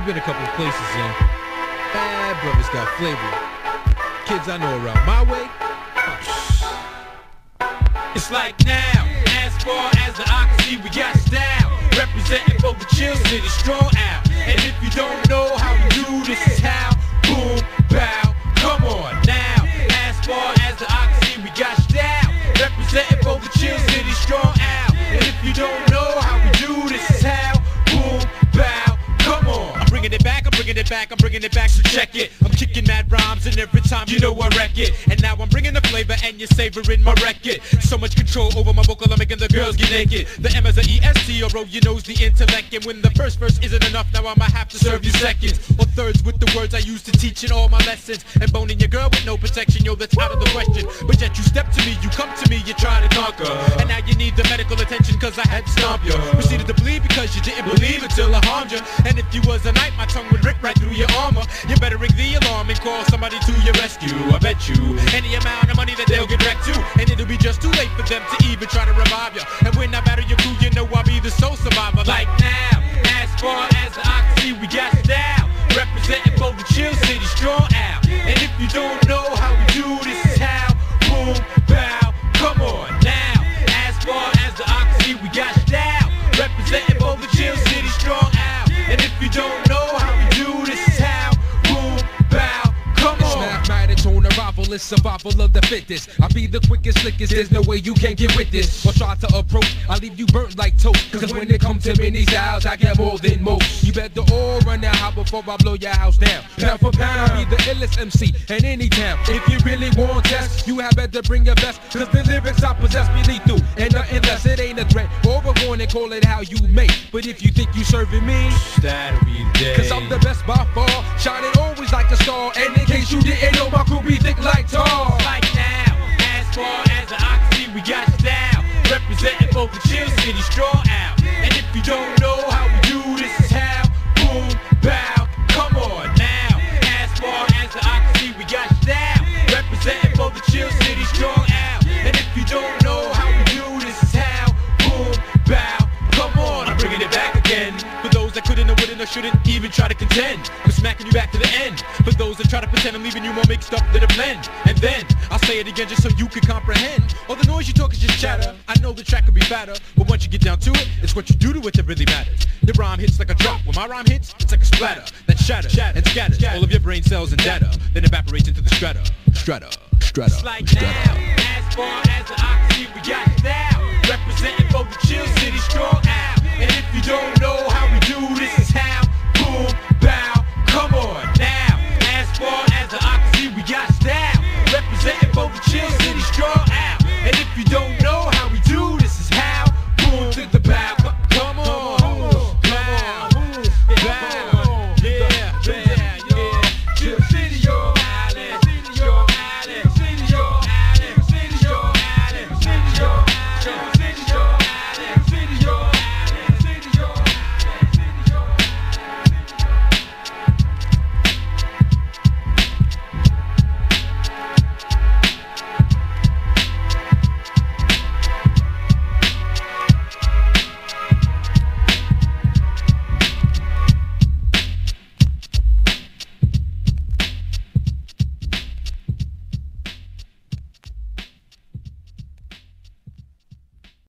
We've been a couple of places, and bad brothers got flavor. Kids I know around my way. It's like now, as far as the eye can see, we got style. Representing for the chill city, strong bringing it back, so check it. I'm kicking mad rhymes, and every time you know I wreck it. And now I'm bringing the flavor, and you're savoring my record. So much control over my vocal, I'm making the girls get naked. The M is a E-S-T, or O, you knows the intellect. And when the first verse isn't enough, now I'ma have to serve you seconds. Or thirds with the words I use to teach in all my lessons. And boning your girl with no protection, yo, that's out of the question. But yet you step to me, you come to me, you try to conquer. And now you need the medical attention, cause I had to stomp you. Because you didn't believe until I harmed you. And if you was a knight, my tongue would rip right through your armor. You better ring the alarm and call somebody to your rescue. I bet you any amount of money that they'll get wrecked to. And it'll be just too late for them to even try to revive you. And when I battle your crew, you know I'll be the sole survivor. You don't know it's survival of the fittest. I be the quickest, slickest, there's no way you can get with this. Or try to approach, I leave you burnt like toast. Cause when it comes to many styles, I get more than most. You better all run that high before I blow your house down. Pound for pound, I be the illest MC in any town. If you really want test, you had better bring your best. Cause the lyrics I possess be lethal. And nothing less, it ain't a threat. Or a warning, call it how you make. But if you think you serving me, That'll be day. Cause I'm the best by far, shining always like a star. And in case you didn't know, my crew be thick like tar. Like now, as far as the see, we got style. Representing for the chill city, straw out. And if you don't know how we do, this is how. Boom, bow, come on now. As far as the see, we got style. Representing for the chill city, strong out. And if you don't know how we do, this is how. Boom, bow, come on. I'm bringing it back again. For those that couldn't or wouldn't or shouldn't even try to contend. Smacking you back to the end. For those that try to pretend I'm leaving you more mixed up than a blend. And then I'll say it again just so you can comprehend. All the noise you talk is just chatter. I know the track could be fatter, but once you get down to it, it's what you do to it that really matters. Your rhyme hits like a drop. When my rhyme hits, it's like a splatter that shatters and scatters all of your brain cells and data, then evaporates into the strata, strata, strata, It's like strata. now, as far as the see, we got style. Representing for the chill city, strong out. And if you don't know